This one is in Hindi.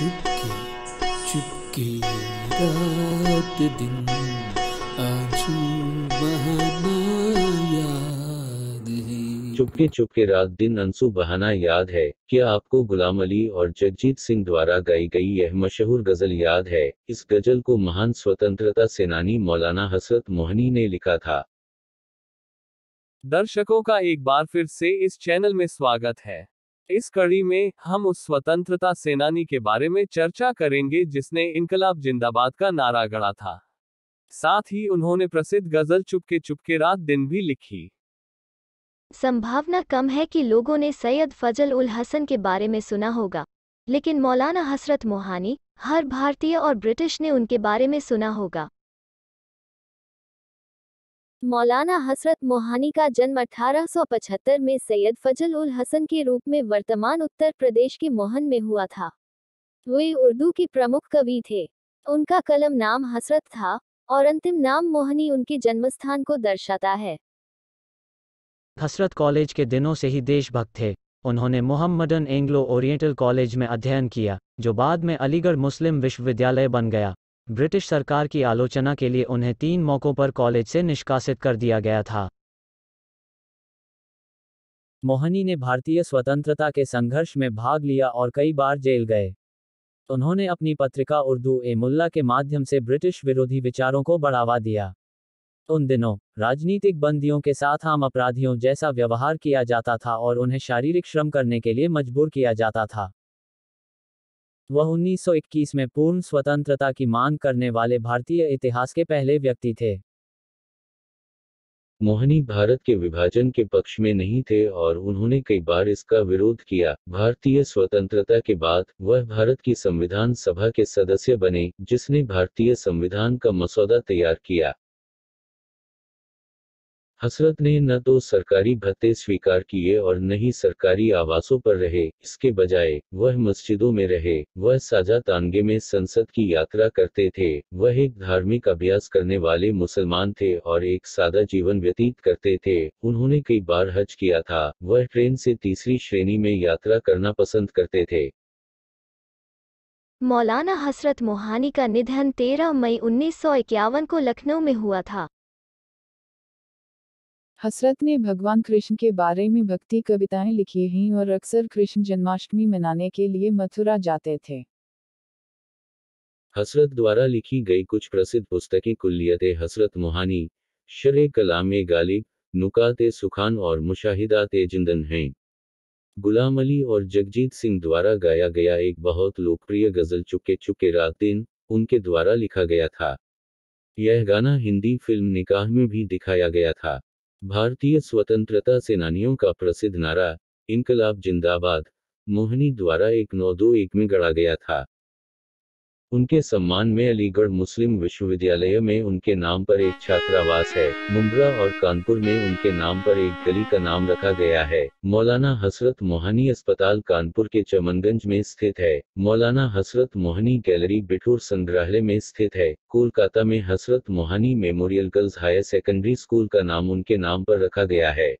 चुपके चुपके रात दिन आँसू बहाना याद है। चुपके चुपके रात दिन अंसू बहाना याद है क्या आपको गुलाम अली और जगजीत सिंह द्वारा गाई गई यह मशहूर गज़ल याद है? इस गज़ल को महान स्वतंत्रता सेनानी मौलाना हसरत मोहनी ने लिखा था। दर्शकों का एक बार फिर से इस चैनल में स्वागत है। इस कड़ी में हम उस स्वतंत्रता सेनानी के बारे में चर्चा करेंगे जिसने इनकलाब जिंदाबाद का नारा गढ़ा था। साथ ही उन्होंने प्रसिद्ध गज़ल चुपके चुपके रात दिन भी लिखी। संभावना कम है कि लोगों ने सैयद फजल उल हसन के बारे में सुना होगा, लेकिन मौलाना हसरत मोहानी, हर भारतीय और ब्रिटिश ने उनके बारे में सुना होगा। मौलाना हसरत मोहानी का जन्म 1875 में सैयद फजल उल हसन के रूप में वर्तमान उत्तर प्रदेश के मोहन में हुआ था। वे उर्दू के प्रमुख कवि थे। उनका कलम नाम हसरत था और अंतिम नाम मोहनी उनके जन्मस्थान को दर्शाता है। हसरत कॉलेज के दिनों से ही देशभक्त थे। उन्होंने मोहम्मदन एंग्लो ओरिएंटल कॉलेज में अध्ययन किया, जो बाद में अलीगढ़ मुस्लिम विश्वविद्यालय बन गया। ब्रिटिश सरकार की आलोचना के लिए उन्हें तीन मौकों पर कॉलेज से निष्कासित कर दिया गया था। मोहनी ने भारतीय स्वतंत्रता के संघर्ष में भाग लिया और कई बार जेल गए। उन्होंने अपनी पत्रिका उर्दू ए मुल्ला के माध्यम से ब्रिटिश विरोधी विचारों को बढ़ावा दिया। उन दिनों, राजनीतिक बंदियों के साथ आम अपराधियों जैसा व्यवहार किया जाता था और उन्हें शारीरिक श्रम करने के लिए मजबूर किया जाता था। वह 1921 में पूर्ण स्वतंत्रता की मांग करने वाले भारतीय इतिहास के पहले व्यक्ति थे। मोहनी भारत के विभाजन के पक्ष में नहीं थे और उन्होंने कई बार इसका विरोध किया। भारतीय स्वतंत्रता के बाद वह भारत की संविधान सभा के सदस्य बने, जिसने भारतीय संविधान का मसौदा तैयार किया। हसरत ने न तो सरकारी भत्ते स्वीकार किए और न ही सरकारी आवासों पर रहे। इसके बजाय, वह मस्जिदों में रहे, वह साजा तानगे में संसद की यात्रा करते थे। वह एक धार्मिक अभ्यास करने वाले मुसलमान थे और एक सादा जीवन व्यतीत करते थे। उन्होंने कई बार हज किया था। वह ट्रेन से तीसरी श्रेणी में यात्रा करना पसंद करते थे। मौलाना हसरत मोहानी का निधन 13 मई उन्नीस सौ इक्यावन को लखनऊ में हुआ था। हसरत ने भगवान कृष्ण के बारे में भक्ति कविताएँ लिखी हैं और अक्सर कृष्ण जन्माष्टमी मनाने के लिए मथुरा जाते थे। हसरत द्वारा लिखी गई कुछ प्रसिद्ध पुस्तकें कुल्लियत हसरत मोहानी, शर कलाम गालिब, नुकात सुखान और मुशाहिदात जिंदन हैं। गुलाम अली और जगजीत सिंह द्वारा गाया गया एक बहुत लोकप्रिय गज़ल चुके चुके रात दिन उनके द्वारा लिखा गया था। यह गाना हिंदी फ़िल्म निकाह में भी दिखाया गया था। भारतीय स्वतंत्रता सेनानियों का प्रसिद्ध नारा, इनकलाब जिंदाबाद, मोहनी द्वारा एक नौ दो एक में गढ़ा गया था। उनके सम्मान में अलीगढ़ मुस्लिम विश्वविद्यालय में उनके नाम पर एक छात्रावास है। मुम्बरा और कानपुर में उनके नाम पर एक गली का नाम रखा गया है। मौलाना हसरत मोहनी अस्पताल कानपुर के चमनगंज में स्थित है। मौलाना हसरत मोहनी गैलरी बिठूर संग्रहालय में स्थित है। कोलकाता में Hasrat Mohani memorial girls higher secondary school का नाम उनके नाम पर रखा गया है।